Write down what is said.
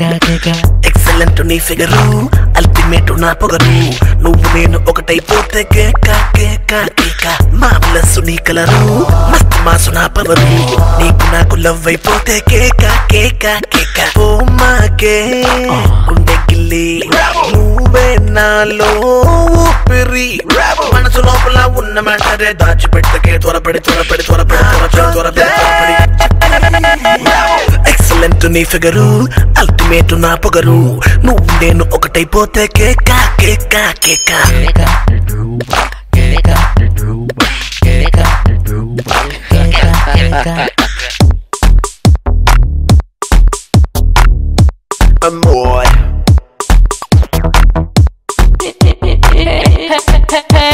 Excellent నీ figure ultimate నా పొగరు. నువ్వు నేను ఒకటైపోతే కేక కేక కేక. మామలస్సు నీ కలరు. మస్తు మాసు నా పవరు నీకు నాకు లవ్ అయిపోతే కేక కేక కేక. ఓ మాకే గుండె గిల్లి. నువ్వే నాలో ఊపిరి. మనసు లోపల ఉన్న మ్యాటరే దాచిపెట్టకే త్వరపడి త్వరపడి త్వరపడి త్వరపడి త్వరపడి త్వరపడి. టాలెంట్ నీ ఫిగరు అల్టిమేట్ నా పొగరు నువ్వు నేను ఒకటైపోతే కేకా కేకా కేకా Amor.